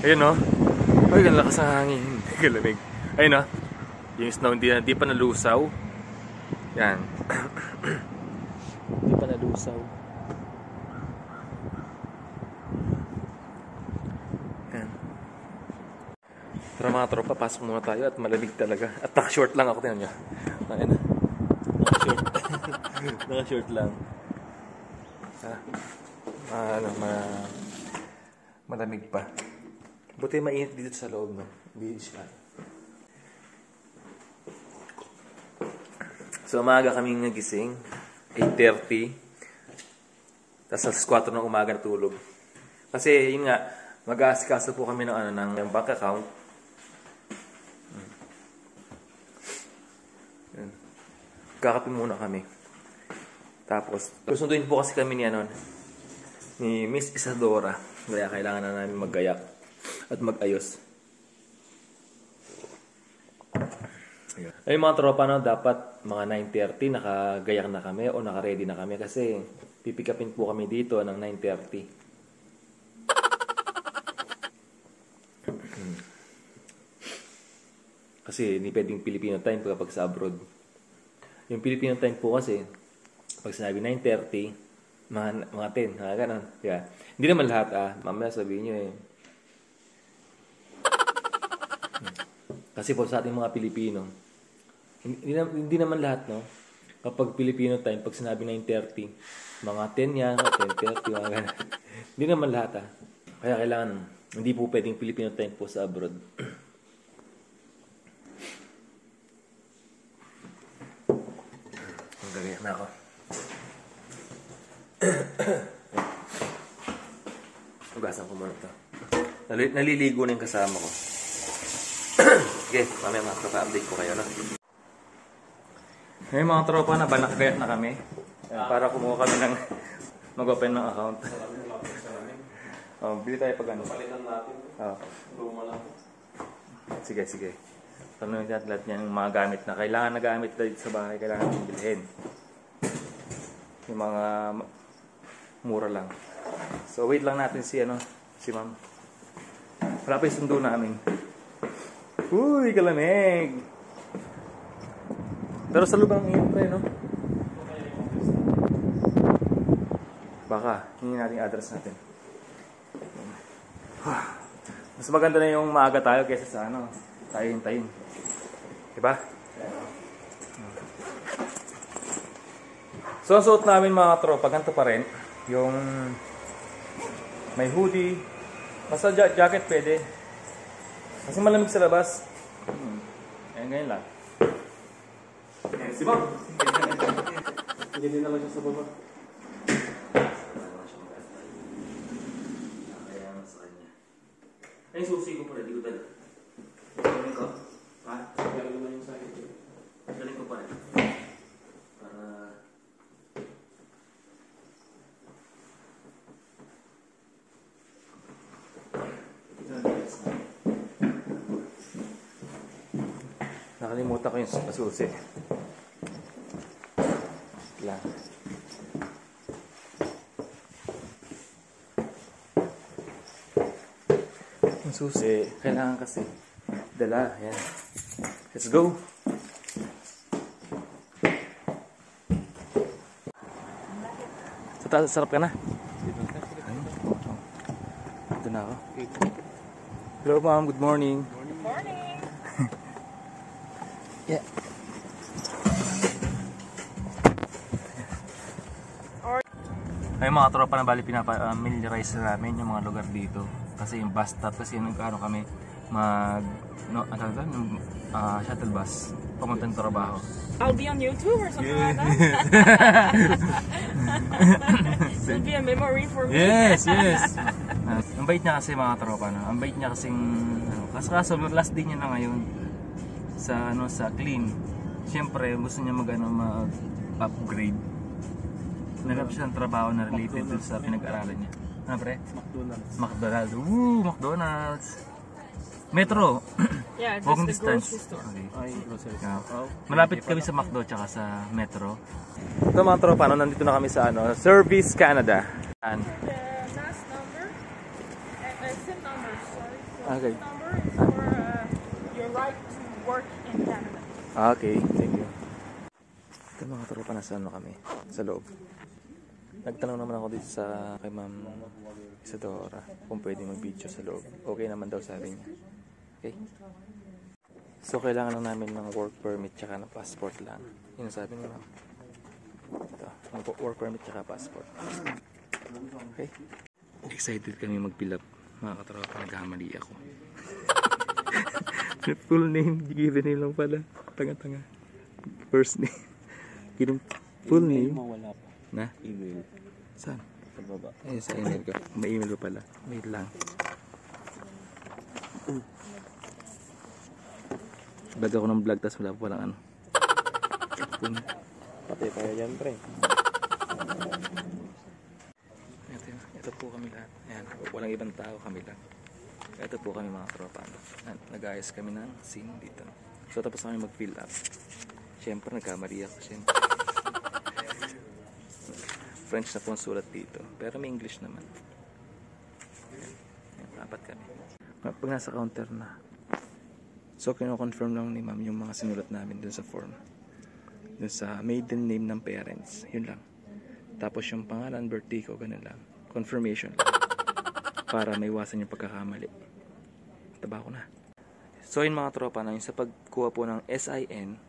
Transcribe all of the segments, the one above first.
Ayun no. Ay, ang lakas ng hangin. Hindi kalamig. Ayun no. Yung snow hindi, hindi pa nalusaw. Yan. hindi pa nalusaw. Yan. Tara mga tropa, pasok muna tayo at malamig talaga. At naka-short lang ako, tinan nyo. Ayun na. Naka-short. naka-short lang. Ah, ano, ma malamig pa. Buti mainit dito sa loob, no? Hindi siya. So, umaga kaming nagising. 8.30. Tapos alas 4 ng umaga natulog. Kasi, yun nga, mag-aasikaso po kami ng, ano, ng bank account. Hmm. Yun. Kakape muna kami. Tapos, susunduin po kasi kami ni, ano, ni Miss Isadora. Kaya kailangan na namin maggayak at magayos. Ay mga tropa no, dapat mga 9.30 nakagayak na kami o naka-ready na kami kasi pipikapin po kami dito ng 9.30. kasi hindi pwedeng Filipino time kapag sa abroad. Yung Filipino time po kasi, pag sinabi 9.30, mga, mga 10, mga ganun. Yeah. Hindi naman lahat ah, mamaya sabihin nyo eh. Kasi po sa ating mga Pilipino, hindi, hindi naman lahat, no? Kapag Filipino time, pag sinabi 9.30, mga 10 yan, mga 10.30, mga ganun. hindi naman lahat, ah. Kaya kailangan, hindi po pwedeng Filipino time po sa abroad. Ang gagaya na ako. Ugasan ko muna ito. Nali- naliligo na yung kasama ko. Sige, mamaya mga tropa, update ko kayo, no? Ngayon mga tropa, na nakagayat na kami. Ayan, para kumuha kami ng mag-open ng account. oh, bili tayo pag ano. Palitan natin. Oh, Luma lang. sige, sige. Tanong natin lahat yan, yung mga gamit na kailangan na gamit dito sa bahay, kailangan natin bilhin. Yung mga mura lang. So wait lang natin si ano, si ma'am. Wala pa yung sundo namin. Uy, kalamig! Pero sa lubang pa eh, no? Baka, hingin natin yung address natin. Mas maganda na yung maaga tayo kaysa sa ano, tayo hintayin. Diba? So, ang suot namin mga tropa, ganito pa rin. Yung may hoodie. Basta ja- jacket pwede. Kasi malamig sa labas. Hmm. Ayan, ganyan lang. Ayan, si Bob. Hindi din naman siya sa baba. Ay, susi ko pala, di ko dala. Galing ko? Ha? Kaya naman yung sakit. Galing ko pala. Para... Nakalimutan ko yung susi. Lang. Yung susi, kailangan kasi dala. Yan. Let's go. Sa taas, sarap ka na. Ito na ako. Hello ma'am, good morning. Yeah. Ay mga tropa na bali pinapa-familiarize na namin yung mga lugar dito. Kasi yung bus stop, kasi yung ano kami mag no, ano? Yung, ah, shuttle bus pamuntang trabaho. I'll be on YouTube or something like that. It'll be a memory for me. Yes, yes. Ah, ang bait niya kasi mga tropa no. Ang bait niya kasing ano, kaso kaso last day niya na ngayon sa ano sa clean. Siyempre gusto niya mag ano mag upgrade. Nagap siya ng trabaho na related dun sa pinag-aralan niya. Ano pre? McDonald's. McDonald's. Woo! McDonald's. Metro. Yeah, just Walking the distance. store. Okay. Ay, grocery. Yeah. Oh. Malapit kami sa McDo tsaka sa Metro. Ito mga tropa, no, nandito na kami sa ano, Service Canada. Yan. The last number, SIM number, sorry. Okay. number is for uh, your right to work in Canada. Ah, okay. Thank you. Ito mga tropa, nasa ano kami? Sa loob. Nagtanong naman ako dito sa kay Ma'am Isadora kung pwede mag-video sa loob. Okay naman daw sabi niya. Okay? So, kailangan lang namin ng work permit tsaka ng passport lang. Yun ang sabi ni. Ito, ang work permit tsaka passport. Okay? Excited kami mag-fill up. Mga katropa, naghamali ako. Full name, given lang pala. Tanga-tanga. First name. Given full name. Mawala pa. Na? Email. Saan? Sa baba. Ayun sa email ko. May email ko pala. Wait lang. Vlog ako ng vlog tapos wala pa palang ano. Full. Pati tayo dyan, pre. Ito, ito po kami lahat. Ayan, walang ibang tao kami lang. Ito po kami mga tropa. Nag-ayos kami ng scene dito. So tapos kami mag-fill up. Siyempre nagkamali ako. Siyempre. French na po ang sulat dito. Pero may English naman. Ayan, ayan, apat kami. Pag nasa counter na. So kino-confirm lang ni ma'am yung mga sinulat namin dun sa form. Dun sa maiden name ng parents. Yun lang. Tapos yung pangalan, birthday ko, ganun lang. Confirmation lang. Para maiwasan yung pagkakamali. Taba ko na. So yun mga tropa na, sa pagkuha po ng SIN,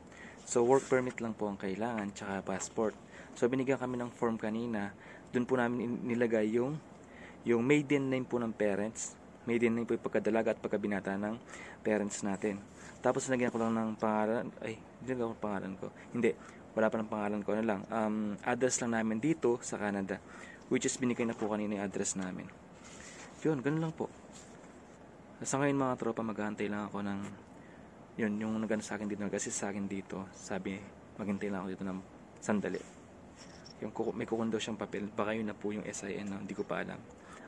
so work permit lang po ang kailangan, tsaka passport. So binigyan kami ng form kanina, dun po namin in- nilagay yung, yung maiden name po ng parents, maiden name po yung pagkadalaga at pagkabinata ng parents natin. Tapos nagyan ko lang ng pangalan, ay, hindi ko pangalan ko. Hindi, wala pa ng pangalan ko, ano lang, um, address lang namin dito sa Canada, which is binigay na po kanina yung address namin. Yun, ganun lang po. Sa ngayon mga tropa, maghahantay lang ako ng, yun, yung nagano sa akin dito, kasi sa akin dito, sabi, maghintay lang ako dito ng sandali. Yung may kukundo siyang papel, baka yun na po yung SIN na hindi ko pa alam.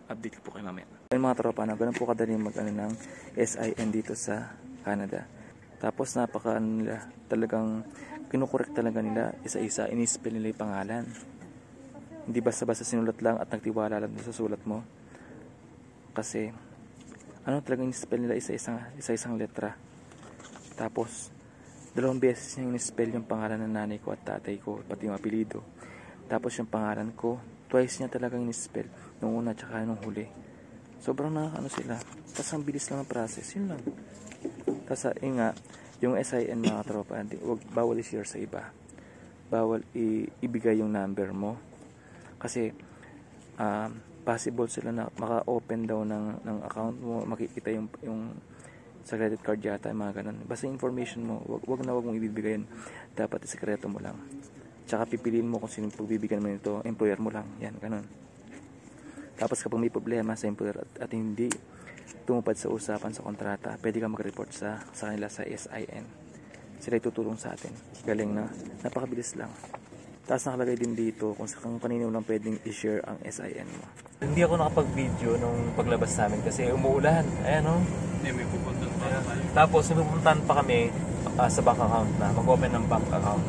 Update ko po kayo mamaya. Ayun mga tropa, na ganun po kadali mag ano, ng SIN dito sa Canada. Tapos napaka ano nila, talagang kinukorek talaga nila isa-isa, inispell nila yung pangalan. Hindi basta-basta sinulat lang at nagtiwala lang sa sulat mo. Kasi, ano talagang inispell nila isa-isang, isa-isang letra. Tapos, dalawang beses niya inispell yung pangalan ng nanay ko at tatay ko, pati yung apelido. Tapos yung pangalan ko, twice niya talagang inispell. Nung una tsaka nung huli. Sobrang nakakano sila. Tapos ang bilis lang ng process. Yun lang. Tapos yun nga, yung SIN mga tropa, hindi, wag, bawal i-share sa iba. Bawal i- ibigay yung number mo. Kasi, um, possible sila na maka-open daw ng, ng account mo, makikita yung, yung sa credit card yata, mga ganun. Basta information mo, wag, wag na wag mong ibibigay yun. Dapat isekreto mo lang. Tsaka pipiliin mo kung sino pagbibigyan mo nito, employer mo lang. Yan, ganun. Tapos kapag may problema sa employer at, at hindi tumupad sa usapan sa kontrata, pwede ka mag-report sa, sa kanila sa SIN. Sila tutulong sa atin. Galing na. Napakabilis lang. Tapos nakalagay din dito kung kung kanino lang pwedeng i-share ang SIN mo. Hindi ako nakapag-video nung paglabas namin kasi umuulan. Ayan o. Hindi, may pupuntan pa tayo. Tapos may pupuntahan pa kami ah, sa bank account na. Mag-open ng bank account.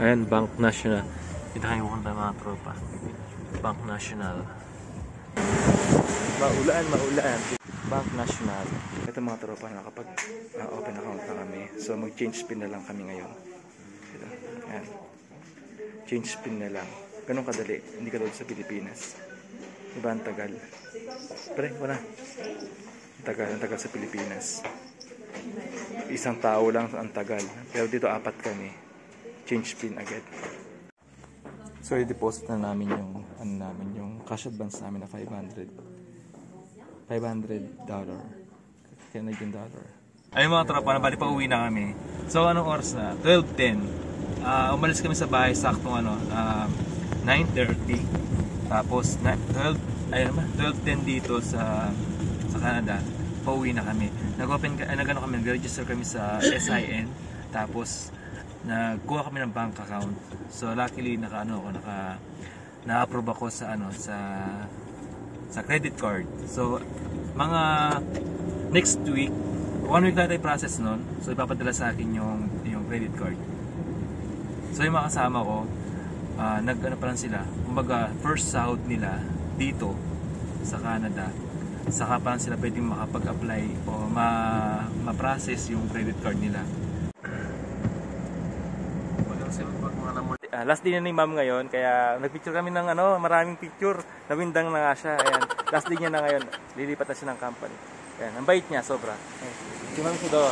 Ayan, Bank National. Dito kayo pupunta mga tropa. Bank National. Maulan, maulan. Bank National. Ito mga tropa, nakapag ah, open account na kami. So mag-change pin na lang kami ngayon. Ayan. Change pin na lang. Ganun kadali. Hindi katulad sa Pilipinas. Iba ang tagal. Pre, wala. Ang tagal, ang tagal sa Pilipinas. Isang tao lang ang tagal. Pero dito apat kami. Change pin agad. So, i-deposit na namin yung, ano namin, yung cash advance namin na 500. 500 dollar. Canadian dollar. Ayun mga tropa, nabali pa uwi na kami. So, anong oras na? 12.10. Ah, umalis kami sa bahay, saktong ano, ah, 9.30. Tapos, na, 12, ayun naman, 12.10 dito sa sa Canada. Pauwi na kami. Nag-open, ka- ah, nag-ano kami, nag-register kami sa SIN. Tapos, nagkuha kami ng bank account. So, luckily, naka, ano, ako, naka, na-approve ako sa, ano, sa, sa credit card. So, mga next week, one week na tayo process nun. So, ipapadala sa akin yung, yung credit card. So, yung mga kasama ko, ah, nag, ano pa lang sila, kumbaga, first sahod nila dito sa Canada saka pa lang sila pwedeng makapag-apply o ma ma-process yung credit card nila. Ah, last day na ni ma'am ngayon, kaya nagpicture kami ng ano, maraming picture. Nawindang na nga siya. Ayan. Last day niya na ngayon. Lilipat na siya ng company. Ayan. Ang bait niya, sobra. Ayan. Si ma'am Sudo.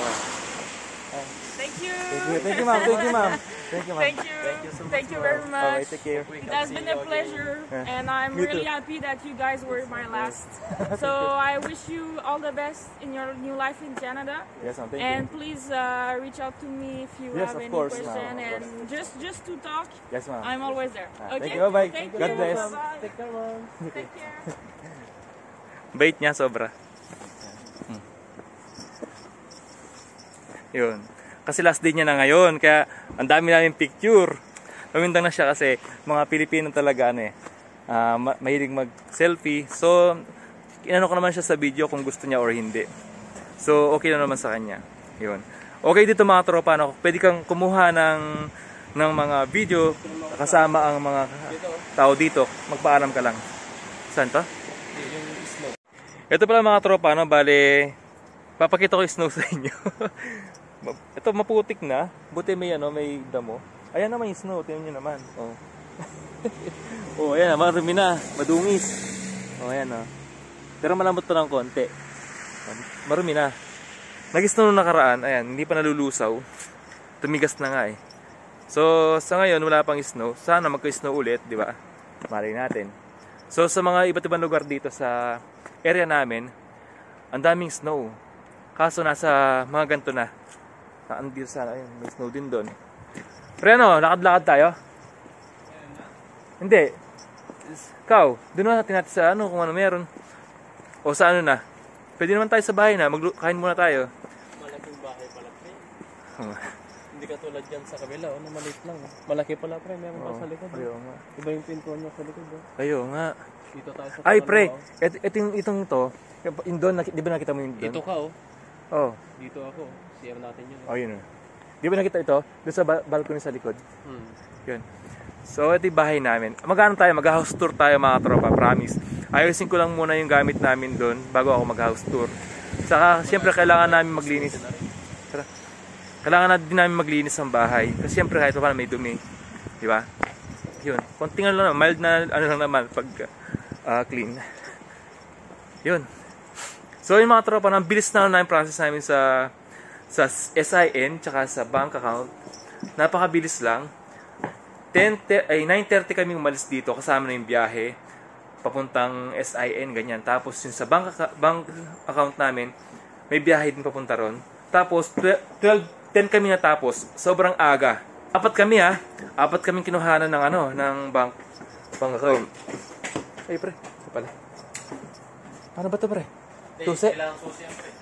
Thank you. Thank you, thank you ma'am. Thank you ma'am. Thank you ma'am. Thank you. Thank you very much. Alright, much. take care. It has been a pleasure, Yeah. and I'm Me really too. happy that you guys were my last. So I wish you all the best in your new life in Canada. Yes ma'am, thank And you. please uh, reach out to me if you Yes, have of any course, question, ma'am, of and just just to talk. Yes ma'am. I'm always there. Ah, Okay. thank you, bye-bye. Thank God you. bless. Bye-bye. Take care, ma'am. Take care. Bait niya, sobra. Hmm. Yun. Kasi last day niya na ngayon, kaya ang dami namin picture. Pamindang na siya kasi mga Pilipino talaga ano eh, ma- mahilig mag-selfie. So, inano ko naman siya sa video kung gusto niya or hindi. So, okay na naman sa kanya. Yun. Okay dito mga tropa, no? pwede kang kumuha ng, ng mga video kasama ang mga tao dito. Magpaalam ka lang. Saan to? Ito pala mga tropa, no? Bale, papakita ko yung snow sa inyo. Ito maputik na. Buti may ano, may damo. Ayan naman yung snow, tingnan nyo naman. Oh. oh, ayan, marumi na. Madungis. Oh, ayan oh. Pero malambot pa ng konti. Marumi na. Nag-snow nung nakaraan, ayan, hindi pa nalulusaw. Tumigas na nga eh. So, sa ngayon, wala pang snow. Sana magka-snow ulit, di ba? Malay natin. So, sa mga iba't ibang lugar dito sa area namin, ang daming snow. Kaso nasa mga ganito na. Na andito sana, ayun, may snow din doon. Pero ano, lakad-lakad tayo? Hindi. Ikaw, doon na natin natin sa ano, kung ano meron. O sa ano na. Pwede naman tayo sa bahay na, maglu- kain muna tayo. Malaking bahay pala, pre. Hindi ka tulad dyan sa kabila, na maliit lang. oh. Malaki pala, pre. Meron pa sa likod. oh. Ayaw nga. Iba yung pintuan niya sa likod. Oh. Ayaw nga. Dito tayo sa Ay, pre. oh. Et, itong, itong to, yung doon, naki- di ba nakita mo yung doon? Dito ka, oh. Oh, Dito ako. CM natin yun. oh yun. oh. Di ba nakita ito? Doon sa ba- balcony sa likod. Hmm. Yun. So, ito yung bahay namin. Mag-ano tayo? Mag-house tour tayo mga tropa, promise. Ayusin ko lang muna yung gamit namin doon bago ako mag-house tour. Saka, siyempre, kailangan namin maglinis. Tara. Kailangan natin din namin maglinis ang bahay. Kasi siyempre, kahit pa may dumi. Di ba? Yun. Konting ano lang, mild na ano lang naman pag ah, clean. Yun. So, yung mga tropa, ang bilis na namin process namin sa sa SIN tsaka sa bank account. Napakabilis lang. 10, te- ay 9.30 kami umalis dito kasama na yung biyahe papuntang SIN ganyan. Tapos yung sa bank, bank account namin may biyahe din papunta ron. Tapos 12, 10 kami natapos. Sobrang aga. Apat kami ha apat kami kinuhanan ng ano ng bank bank account. Ay pre pala. Paano ba to pre? Tuse? Kailangan susi yan, pre.